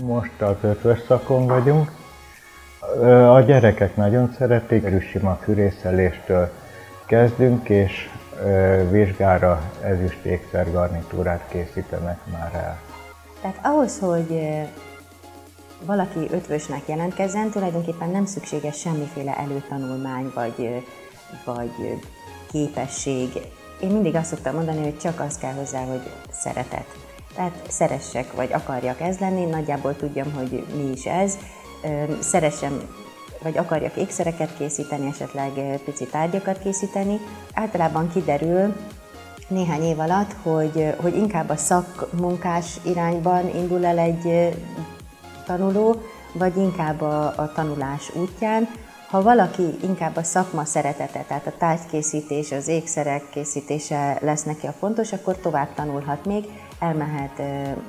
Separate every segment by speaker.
Speaker 1: Most az ötvös szakon vagyunk. A gyerekek nagyon szeretik, erősima fűrészeléstől kezdünk, és vizsgára ezüst ékszer garnitúrát készítenek már el.
Speaker 2: Tehát ahhoz, hogy valaki ötvösnek jelentkezzen, tulajdonképpen nem szükséges semmiféle előtanulmány vagy, vagy képesség. Én mindig azt szoktam mondani, hogy csak az kell hozzá, hogy szeretet. Tehát szeressek, vagy akarjak ez lenni, nagyjából tudjam, hogy mi is ez. Szeressem, vagy akarjak ékszereket készíteni, esetleg pici tárgyakat készíteni. Általában kiderül néhány év alatt, hogy, hogy inkább a szakmunkás irányban indul el egy tanuló, vagy inkább a, a tanulás útján. Ha valaki inkább a szakma szeretete, tehát a tárgykészítés, az ékszerek készítése lesz neki a fontos, akkor tovább tanulhat még, elmehet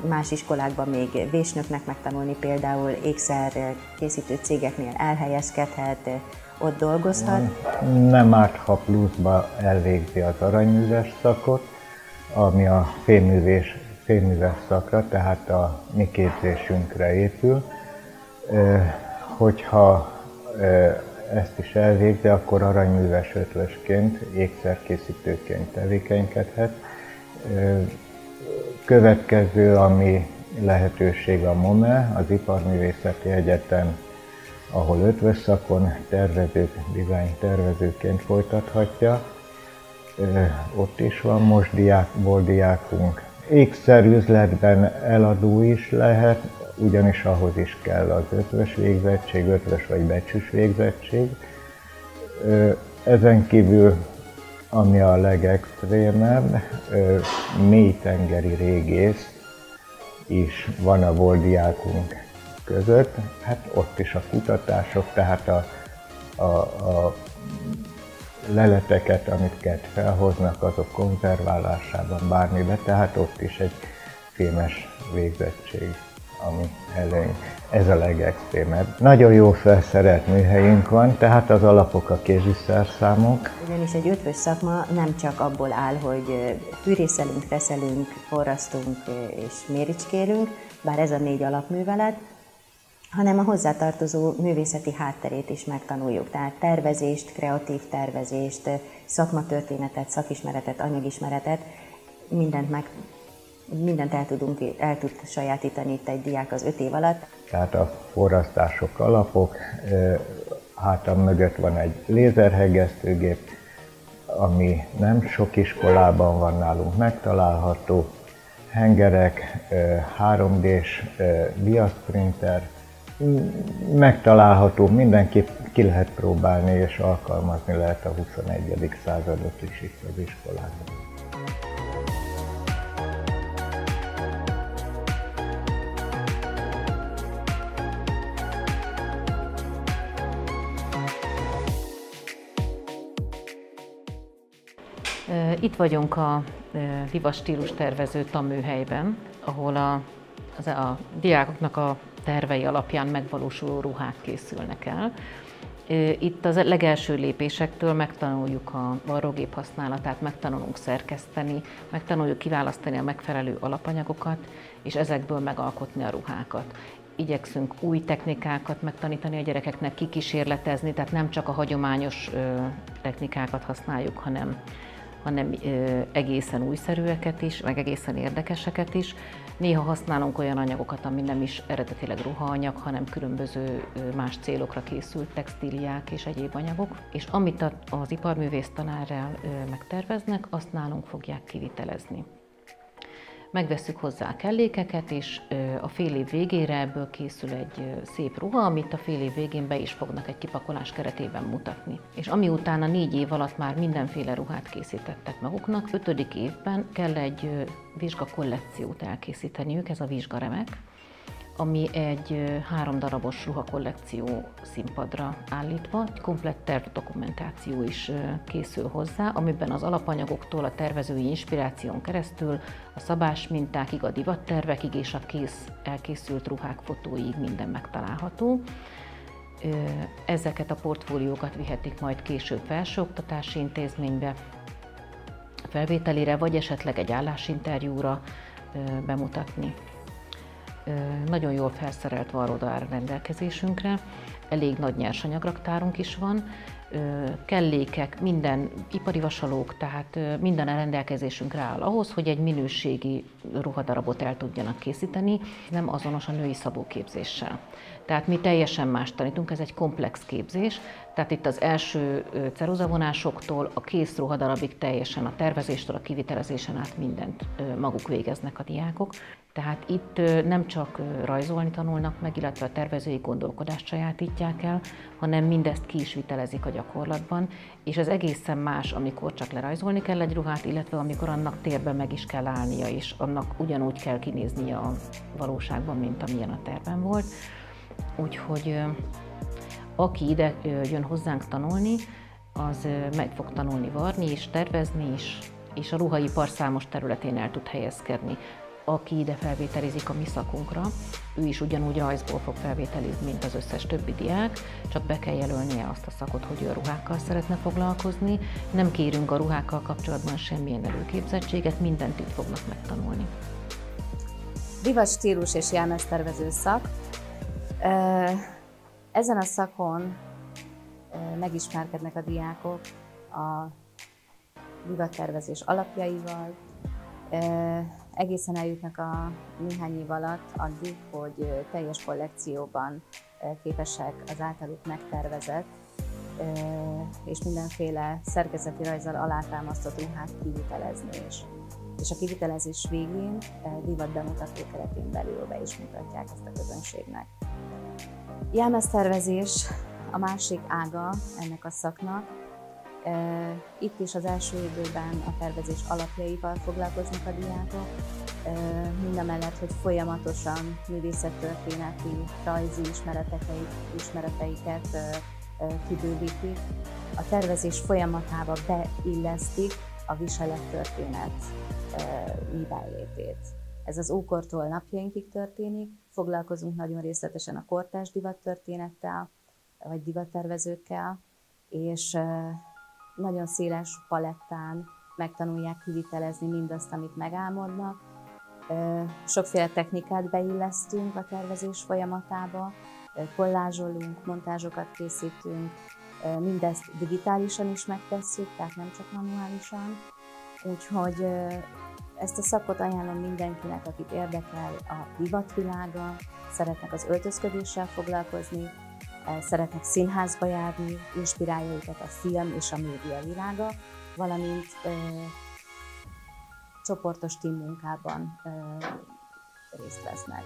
Speaker 2: más iskolákba még vésnöknek megtanulni, például ékszer készítő cégeknél elhelyezkedhet, ott dolgozhat.
Speaker 1: Nem árt, ha pluszba elvégzi az aranyműves szakot, ami a fémművés, fémműves szakra, tehát a mi képzésünkre épül. Hogyha ezt is elvégzi, akkor aranyműves ötvösként, ékszerkészítőként tevékenykedhet Következő, ami lehetőség a MOME, az Iparművészeti Egyetem, ahol ötvös szakon tervezők, dizájn tervezőként folytathatja. Ott is van most diákból diákunk. Ékszerüzletben eladó is lehet, ugyanis ahhoz is kell az ötvös végzettség, ötvös vagy becsüs végzettség. Ezen kívül ami a legextrémebb, mély tengeri régész is van a voldiákunk között. Hát ott is a kutatások, tehát a, a, a leleteket, amiket felhoznak, azok konzerválásában bármibe, tehát ott is egy fémes végzettség ami előny. Ez a legextrémebb. Nagyon jó felszerelt műhelyünk van, tehát az alapok a kéziszerszámok.
Speaker 2: Ugyanis egy ötvös szakma nem csak abból áll, hogy fűrészelünk, reszelünk, forrasztunk és méricskélünk, bár ez a négy alapművelet, hanem a hozzátartozó művészeti hátterét is megtanuljuk. Tehát tervezést, kreatív tervezést, szakmatörténetet, szakismeretet, anyagismeretet, mindent meg mindent el, tudunk, el tud sajátítani itt egy diák az öt év alatt.
Speaker 1: Tehát a forrasztások alapok, hátam mögött van egy lézerhegesztőgép, ami nem sok iskolában van nálunk megtalálható, hengerek, 3D-s diaszprinter, megtalálható, mindenki ki lehet próbálni és alkalmazni lehet a 21. századot is itt az iskolában.
Speaker 3: Itt vagyunk a Viva stílus tervező tanműhelyben, ahol a, az a diákoknak a tervei alapján megvalósuló ruhák készülnek el. Itt az legelső lépésektől megtanuljuk a varrógép használatát, megtanulunk szerkeszteni, megtanuljuk kiválasztani a megfelelő alapanyagokat, és ezekből megalkotni a ruhákat igyekszünk új technikákat megtanítani a gyerekeknek, kikísérletezni, tehát nem csak a hagyományos technikákat használjuk, hanem hanem egészen újszerűeket is, meg egészen érdekeseket is. Néha használunk olyan anyagokat, ami nem is eredetileg ruhaanyag, hanem különböző más célokra készült textíliák és egyéb anyagok. És amit az iparművész tanárral megterveznek, azt nálunk fogják kivitelezni megveszük hozzá a kellékeket, és a fél év végére ebből készül egy szép ruha, amit a fél év végén be is fognak egy kipakolás keretében mutatni. És ami utána négy év alatt már mindenféle ruhát készítettek maguknak, ötödik évben kell egy vizsga kollekciót elkészíteniük, ez a vizsgaremek, ami egy három darabos ruhakollekció színpadra állítva, egy komplett tervdokumentáció is készül hozzá, amiben az alapanyagoktól a tervezői inspiráción keresztül a szabás mintákig, a divattervekig és a kész elkészült ruhák fotóig minden megtalálható. Ezeket a portfóliókat vihetik majd később felsőoktatási intézménybe, felvételére, vagy esetleg egy állásinterjúra bemutatni. Nagyon jól felszerelt varroda áll rendelkezésünkre, elég nagy nyersanyagraktárunk is van, kellékek, minden ipari vasalók, tehát minden a rendelkezésünkre áll ahhoz, hogy egy minőségi ruhadarabot el tudjanak készíteni, nem azonos a női szabóképzéssel. Tehát mi teljesen más tanítunk, ez egy komplex képzés, tehát itt az első ceruzavonásoktól a kész ruhadarabig teljesen a tervezéstől a kivitelezésen át mindent maguk végeznek a diákok. Tehát itt nem csak rajzolni tanulnak meg, illetve a tervezői gondolkodást sajátítják el, hanem mindezt ki is vitelezik a gyakorlatban, és ez egészen más, amikor csak lerajzolni kell egy ruhát, illetve amikor annak térben meg is kell állnia, és annak ugyanúgy kell kinéznie a valóságban, mint amilyen a terven volt. Úgyhogy aki ide jön hozzánk tanulni, az meg fog tanulni varni és tervezni is, és a ruhaipar számos területén el tud helyezkedni. Aki ide felvételizik a mi szakunkra, ő is ugyanúgy rajzból fog felvételizni, mint az összes többi diák, csak be kell jelölnie azt a szakot, hogy ő a ruhákkal szeretne foglalkozni. Nem kérünk a ruhákkal kapcsolatban semmilyen előképzettséget, mindent itt fognak megtanulni.
Speaker 4: Divat stílus és jelmeztervező szak. Ezen a szakon megismerkednek a diákok a divattervezés alapjaival, egészen eljutnak a néhány év alatt addig, hogy teljes kollekcióban képesek az általuk megtervezett és mindenféle szerkezeti rajzzal alátámasztott ruhát kivitelezni is. És a kivitelezés végén divat bemutató keretén belül be is mutatják ezt a közönségnek. Jelmeztervezés a másik ága ennek a szaknak. Itt is az első időben a tervezés alapjaival foglalkoznak a diákok, mindamellett, hogy folyamatosan művészettörténeti, rajzi ismereteiket, ismereteiket kibővítik. A tervezés folyamatába beillesztik a viselettörténet művellétét. Ez az ókortól napjainkig történik, foglalkozunk nagyon részletesen a kortás divattörténettel, vagy divattervezőkkel, és nagyon széles palettán megtanulják kivitelezni mindazt, amit megálmodnak. Sokféle technikát beillesztünk a tervezés folyamatába, kollázsolunk, montázsokat készítünk, mindezt digitálisan is megtesszük, tehát nem csak manuálisan. Úgyhogy ezt a szakot ajánlom mindenkinek, akit érdekel a divatvilága, szeretnek az öltözködéssel foglalkozni, eh, szeretnek színházba járni, inspirálja őket a film és a média világa, valamint ö, eh, csoportos team munkában ö, eh, részt vesznek.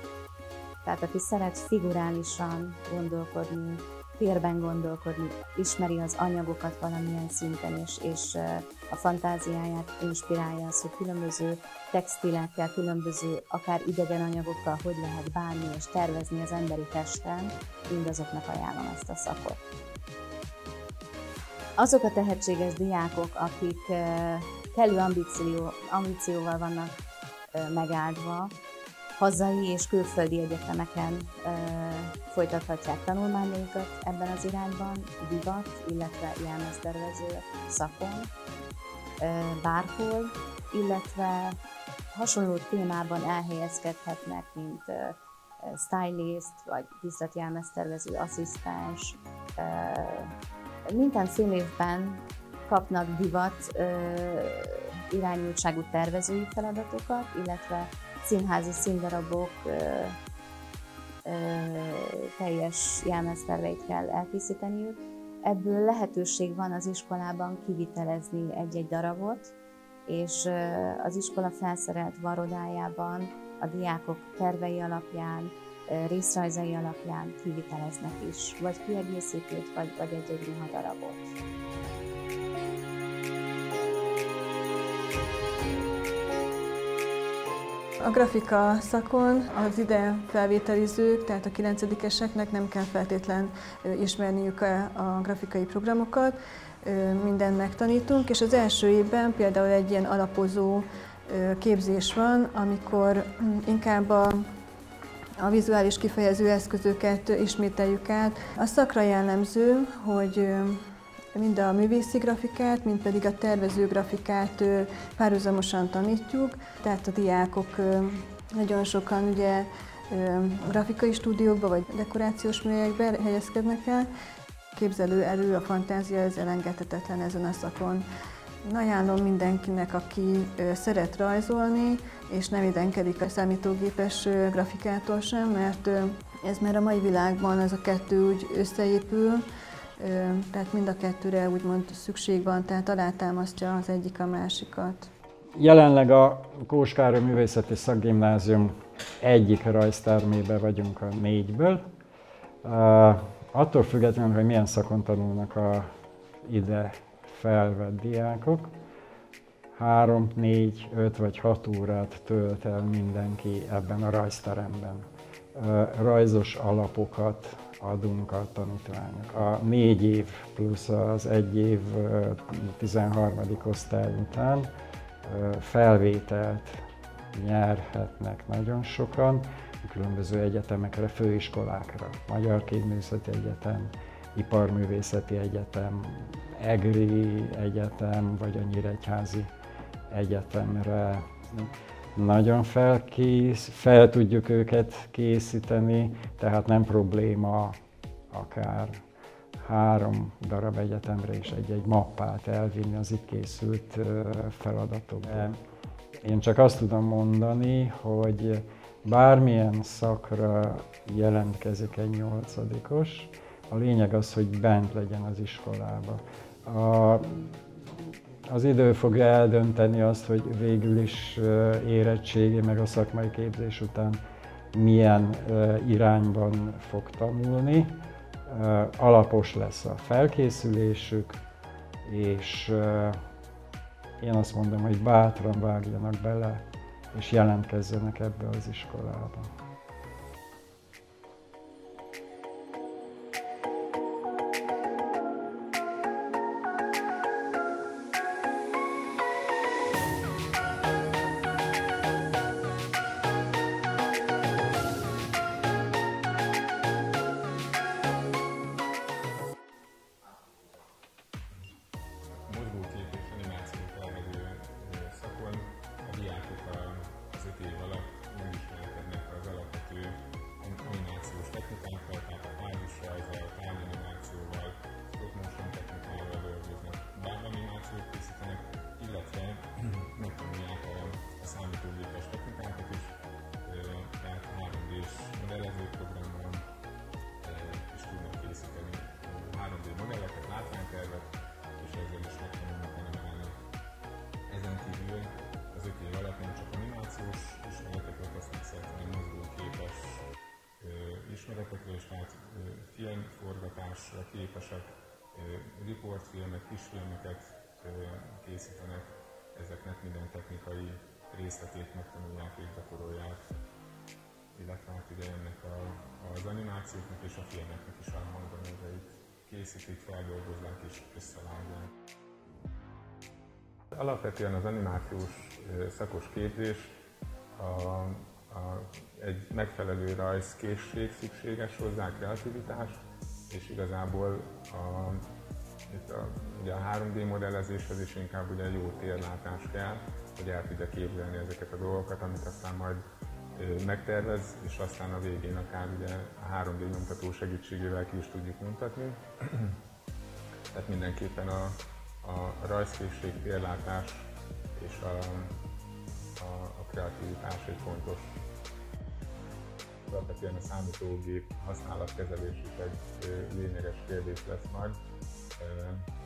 Speaker 4: Tehát aki szeret figurálisan gondolkodni, térben gondolkodni, ismeri az anyagokat valamilyen szinten, és, és a fantáziáját inspirálja az, hogy különböző textilekkel, különböző akár idegen anyagokkal hogy lehet bánni és tervezni az emberi testen, mindazoknak ajánlom ezt a szakot. Azok a tehetséges diákok, akik kellő ambíció, ambícióval vannak megáldva, hazai és külföldi egyetemeken e, folytathatják tanulmányaikat ebben az irányban, divat, illetve jelmeztervező szakon, bárhol, illetve hasonló témában elhelyezkedhetnek, mint stylist, vagy díszletjelmeztervező asszisztens. Minden fél évben kapnak divat irányultságú tervezői feladatokat, illetve színházi színdarabok teljes jelmezterveit kell elkészíteniük. Ebből lehetőség van az iskolában kivitelezni egy-egy darabot, és az iskola felszerelt varodájában a diákok tervei alapján, részrajzai alapján kiviteleznek is, vagy kiegészítőt, vagy, vagy egy-egy ruhadarabot.
Speaker 5: A grafika szakon az ide felvételizők, tehát a 9-eseknek nem kell feltétlen ismerniük a grafikai programokat, mindent megtanítunk, és az első évben például egy ilyen alapozó képzés van, amikor hm, inkább a a vizuális kifejező eszközöket ismételjük át. A szakra jellemző, hogy mind a művészi grafikát, mind pedig a tervező grafikát párhuzamosan tanítjuk, tehát a diákok nagyon sokan ugye grafikai stúdiókba vagy dekorációs műhelyekbe helyezkednek el. Képzelő erő, a fantázia, ez elengedhetetlen ezen a szakon. Ajánlom mindenkinek, aki szeret rajzolni, és nem édenkedik a számítógépes grafikától sem, mert ez már a mai világban ez a kettő úgy összeépül, tehát mind a kettőre úgymond szükség van, tehát alátámasztja az egyik a másikat.
Speaker 6: Jelenleg a Kóskároly Művészeti Szakgimnázium egyik rajztermébe vagyunk a négyből. Attól függetlenül, hogy milyen szakon tanulnak a ide felvett diákok, három, négy, öt vagy hat órát tölt el mindenki ebben a rajzteremben. Rajzos alapokat adunk a tanítványok. A négy év plusz az egy év 13. osztály után felvételt nyerhetnek nagyon sokan különböző egyetemekre, főiskolákra. Magyar Képművészeti Egyetem, Iparművészeti Egyetem, EGRI Egyetem, vagy a Nyíregyházi Egyetemre. Nagyon felkész, fel tudjuk őket készíteni, tehát nem probléma akár három darab egyetemre és egy-egy mappát elvinni az itt készült feladatokba. Én csak azt tudom mondani, hogy bármilyen szakra jelentkezik egy nyolcadikos, a lényeg az, hogy bent legyen az iskolába. A, az idő fogja eldönteni azt, hogy végül is érettségi, meg a szakmai képzés után milyen irányban fog tanulni. Alapos lesz a felkészülésük, és én azt mondom, hogy bátran vágjanak bele, és jelentkezzenek ebbe az iskolába. És tehát filmforgatásra képesek, riportfilmek, kisfilmeket készítenek, ezeknek minden technikai részletét megtanulják és gyakorolják, illetve hát ugye ennek a, az animációknak és a filmeknek is a hanganyagait készítik, feldolgozzák és összevágják. Alapvetően az animációs szakos képzés a a, egy megfelelő rajzkészség szükséges hozzá, kreativitás, és igazából a, itt a, ugye a 3D modellezéshez is inkább ugye jó térlátás kell, hogy el tudja képzelni ezeket a dolgokat, amit aztán majd megtervez, és aztán a végén akár ugye a 3D nyomtató segítségével ki is tudjuk mutatni. Tehát mindenképpen a, a rajzkészség, térlátás és a, a, a kreativitás egy fontos alapvetően a számítógép használatkezelés is egy lényeges kérdés lesz majd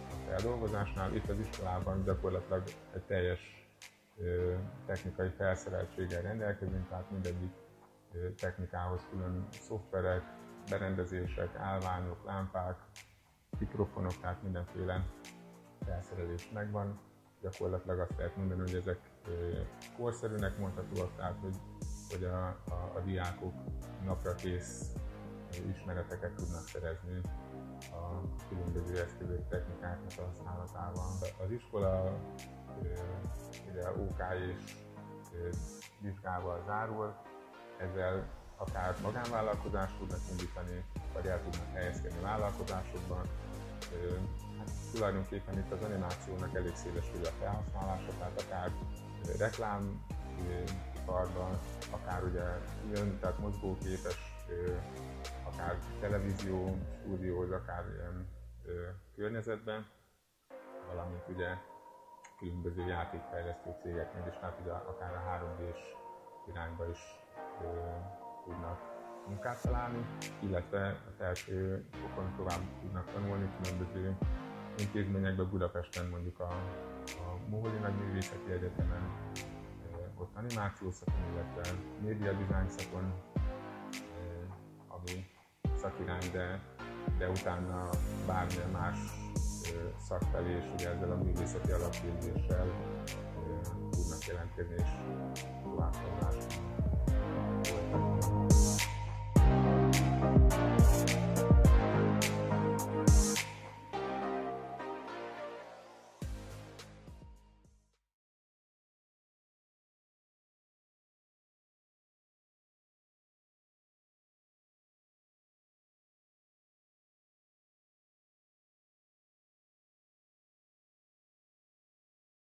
Speaker 6: a feldolgozásnál. Itt az iskolában gyakorlatilag egy teljes technikai felszereltséggel rendelkezünk, tehát mindegyik technikához külön szoftverek, berendezések, állványok, lámpák, mikrofonok, tehát mindenféle felszerelés megvan. Gyakorlatilag azt lehet mondani, hogy ezek korszerűnek mondhatóak, tehát hogy, hogy a, a, a diákok napra kész ismereteket tudnak szerezni a különböző eszközök, technikáknak a használatával. Az iskola ugye OK és vizsgával zárul, ezzel akár magánvállalkozást tudnak indítani, vagy el tudnak helyezkedni vállalkozásokban. Hát, tulajdonképpen itt az animációnak elég széles a felhasználása, tehát akár reklám iparban, akár ugye film, tehát mozgóképes, akár televízió, stúdióz, akár ilyen környezetben, valamint ugye különböző játékfejlesztő cégeknél, és hát ugye akár a 3D-s irányba is tudnak munkát találni, illetve a felső fokon tovább tudnak tanulni különböző intézményekben, Budapesten mondjuk a, a Moholi Nagyművészeti Egyetemen, ott animáció szakon, illetve média design szakon, eh, ami szakirány, de, de utána bármilyen más eh, szakfelé, és ugye ezzel a művészeti alapképzéssel eh, tudnak jelentkezni, és tovább